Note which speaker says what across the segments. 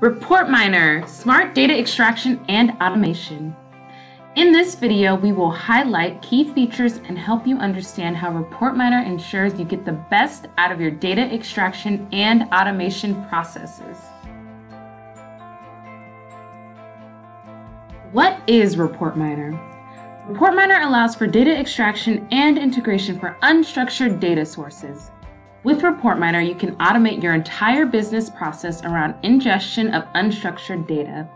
Speaker 1: Report Miner, Smart Data Extraction and Automation. In this video, we will highlight key features and help you understand how Report Miner ensures you get the best out of your data extraction and automation processes. What is Report Miner? Report Miner allows for data extraction and integration for unstructured data sources. With Report Miner, you can automate your entire business process around ingestion of unstructured data.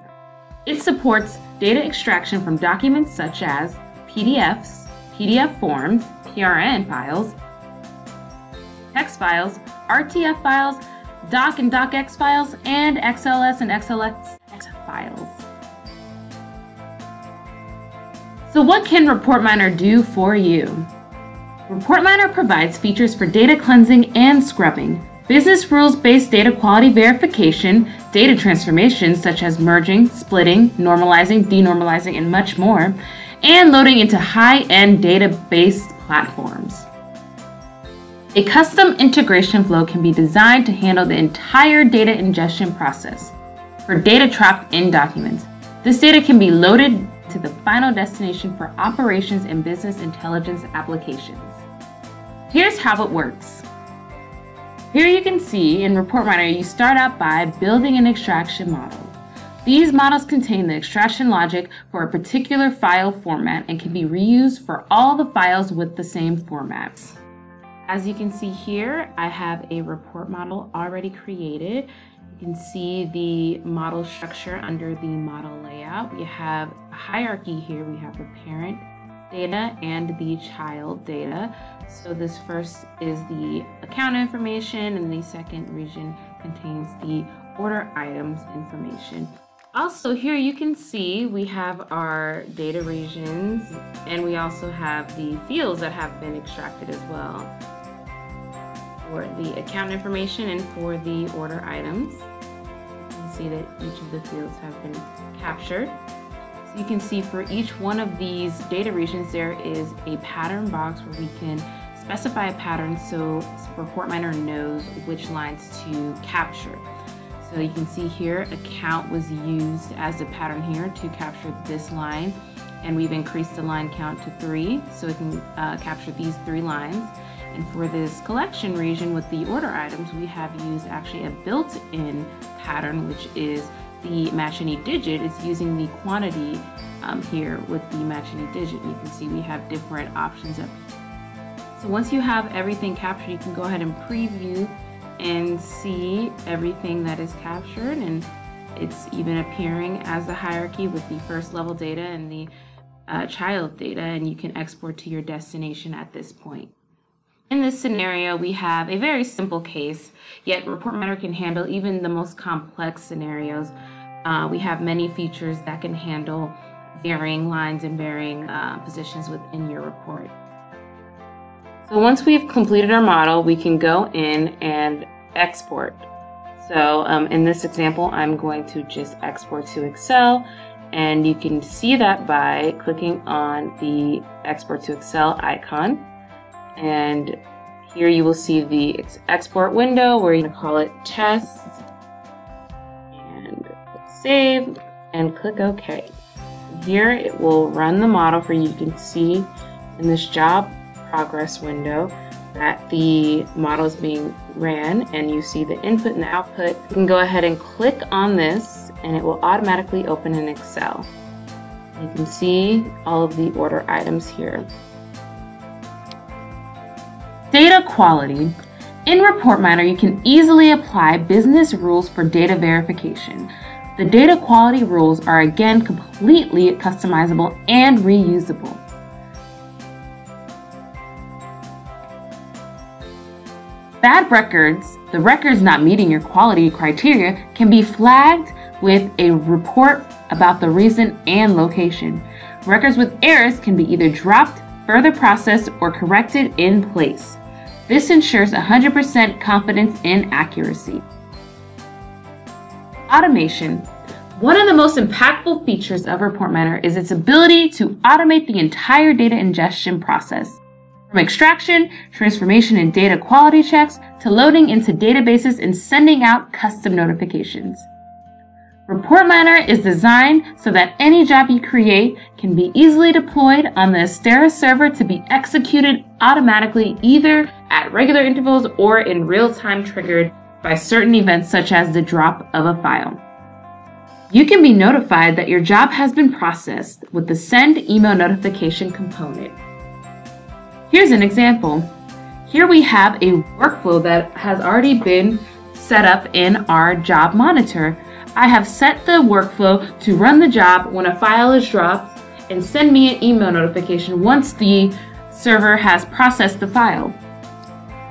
Speaker 1: It supports data extraction from documents such as PDFs, PDF forms, PRN files, text files, RTF files, doc and docx files, and XLS and XLSX files. So what can Report Miner do for you? Report Miner provides features for data cleansing and scrubbing, business rules-based data quality verification, data transformations such as merging, splitting, normalizing, denormalizing, and much more, and loading into high-end database platforms. A custom integration flow can be designed to handle the entire data ingestion process for data trapped in documents. This data can be loaded to the final destination for operations and business intelligence applications. Here's how it works. Here you can see in Report Miner, you start out by building an extraction model. These models contain the extraction logic for a particular file format and can be reused for all the files with the same formats. As you can see here, I have a report model already created. You can see the model structure under the model layout. We have a hierarchy here. We have the parent, data and the child data. So this first is the account information and the second region contains the order items information. Also here you can see we have our data regions and we also have the fields that have been extracted as well for the account information and for the order items. You can see that each of the fields have been captured. You can see for each one of these data regions, there is a pattern box where we can specify a pattern so Report Miner knows which lines to capture. So you can see here, account was used as a pattern here to capture this line and we've increased the line count to three so it can uh, capture these three lines. And for this collection region with the order items, we have used actually a built-in pattern, which is the match any digit is using the quantity um, here with the match any digit. You can see we have different options up here. So once you have everything captured, you can go ahead and preview and see everything that is captured and it's even appearing as a hierarchy with the first level data and the uh, child data and you can export to your destination at this point. In this scenario, we have a very simple case, yet Report Miner can handle even the most complex scenarios. Uh, we have many features that can handle varying lines and varying uh, positions within your report. So once we've completed our model, we can go in and export. So um, in this example, I'm going to just export to Excel and you can see that by clicking on the export to Excel icon and here you will see the export window where you can call it test and save and click OK. Here it will run the model for you. You can see in this job progress window that the model is being ran and you see the input and the output. You can go ahead and click on this and it will automatically open in Excel. You can see all of the order items here. Data quality. In Report Miner, you can easily apply business rules for data verification. The data quality rules are again completely customizable and reusable. Bad records, the records not meeting your quality criteria, can be flagged with a report about the reason and location. Records with errors can be either dropped, further processed, or corrected in place. This ensures 100% confidence in accuracy. Automation. One of the most impactful features of ReportMiner is its ability to automate the entire data ingestion process. From extraction, transformation, and data quality checks to loading into databases and sending out custom notifications. Report Miner is designed so that any job you create can be easily deployed on the Astera server to be executed automatically either at regular intervals or in real time triggered by certain events such as the drop of a file. You can be notified that your job has been processed with the Send Email Notification component. Here's an example. Here we have a workflow that has already been set up in our job monitor I have set the workflow to run the job when a file is dropped and send me an email notification once the server has processed the file.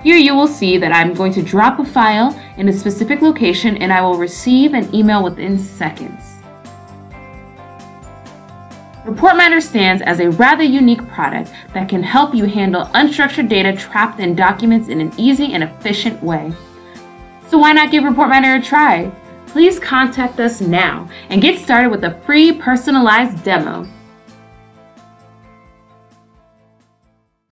Speaker 1: Here you will see that I'm going to drop a file in a specific location and I will receive an email within seconds. Report Miner stands as a rather unique product that can help you handle unstructured data trapped in documents in an easy and efficient way. So why not give Report Miner a try? Please contact us now and get started with a free personalized demo.